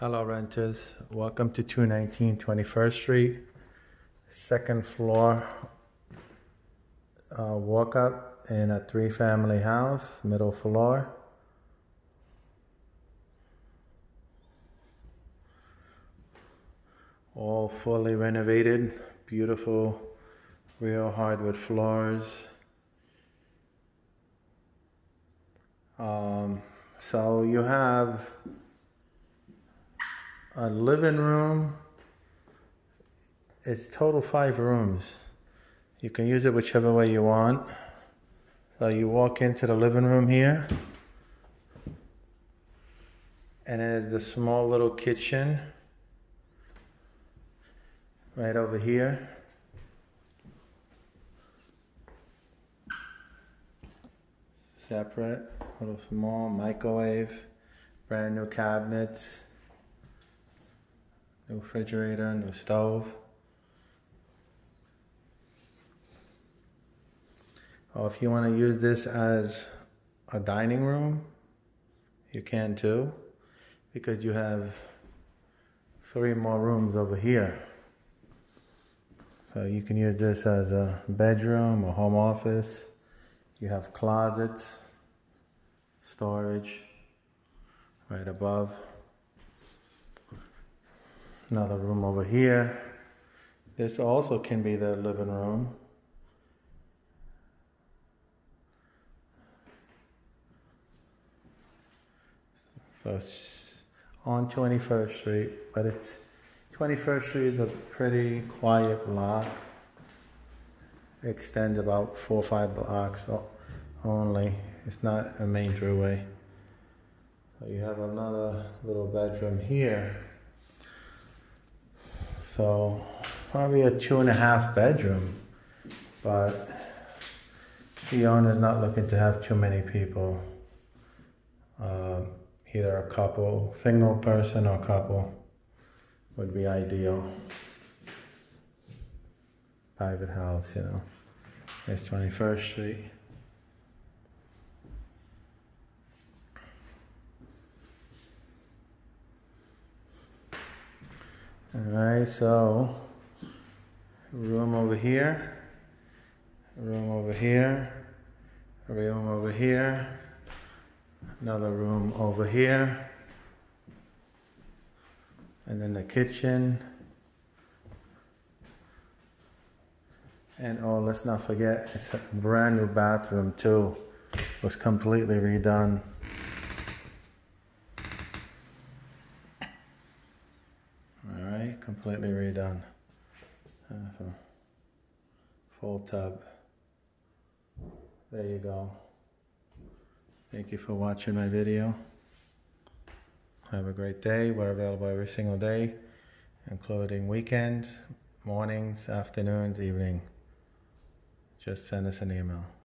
Hello renters, welcome to 219 21st Street, second floor uh, walk up in a three family house, middle floor. All fully renovated, beautiful real hardwood floors. Um, so you have a living room. It's total five rooms. You can use it whichever way you want. So you walk into the living room here. And there's the small little kitchen right over here. Separate, little small microwave, brand new cabinets. Refrigerator, new stove. Or if you want to use this as a dining room, you can too, because you have three more rooms over here. So you can use this as a bedroom a home office. You have closets, storage right above. Another room over here. This also can be the living room. So it's on 21st Street, but it's 21st Street is a pretty quiet block. Extends about four or five blocks only. It's not a main throughway. So you have another little bedroom here. So probably a two and a half bedroom, but the owner's not looking to have too many people. Uh, either a couple, single person or couple would be ideal. Private house, you know. It's 21st Street. All right, so room over here, room over here, room over here, another room over here, and then the kitchen. And oh, let's not forget, it's a brand new bathroom too. It was completely redone. Completely redone. Uh, full tub. There you go. Thank you for watching my video. Have a great day. We're available every single day, including weekends, mornings, afternoons, evening. Just send us an email.